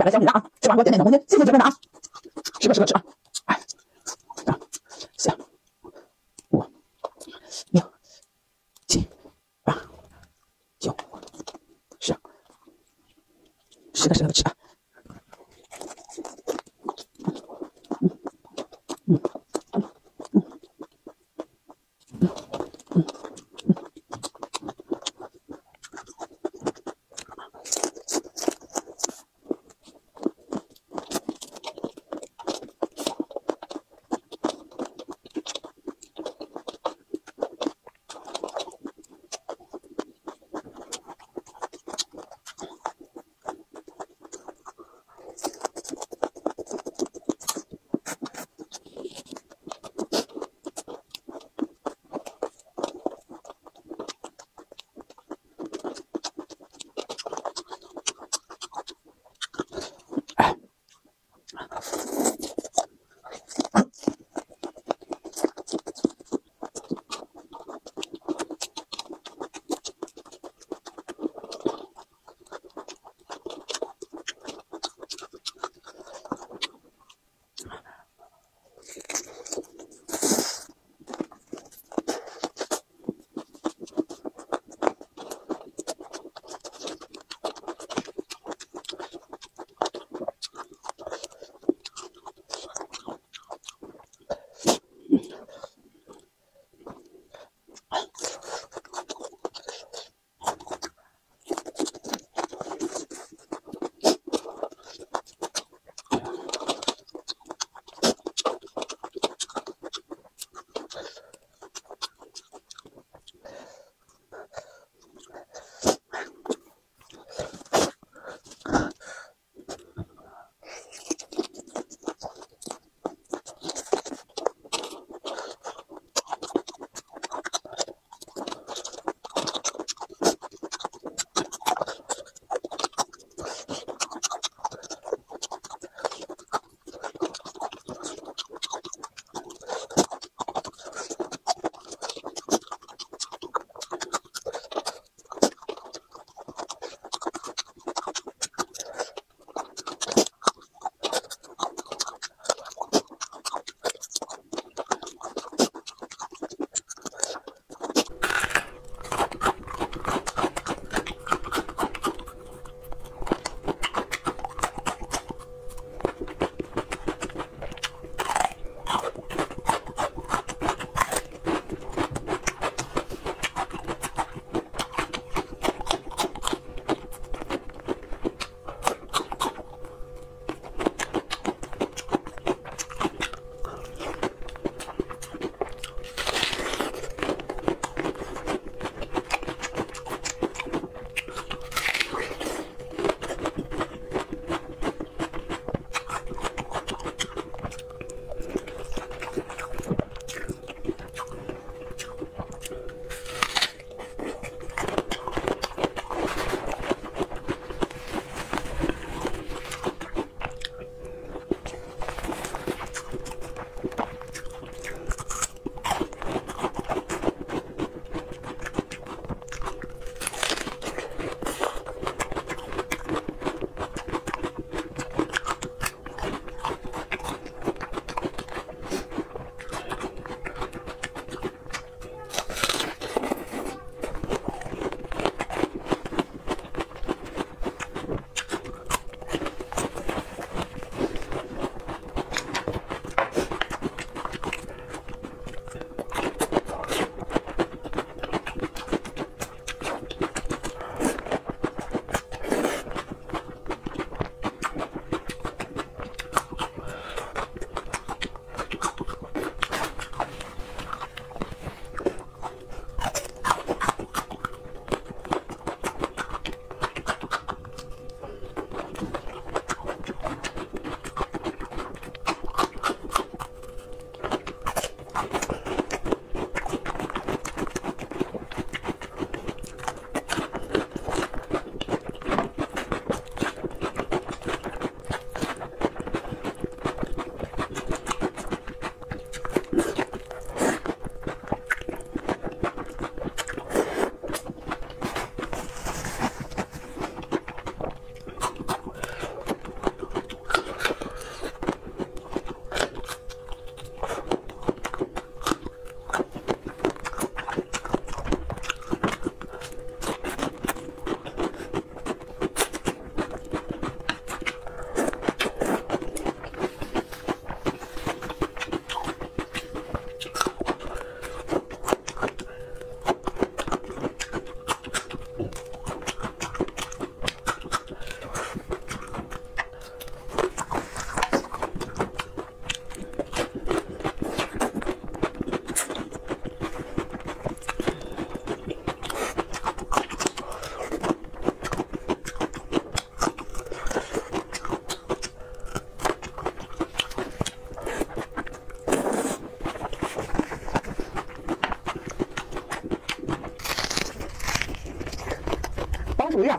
百个小米的啊，吃完给我点点小红心，谢谢姐妹们啊，十个十个吃啊，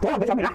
多少个小米了？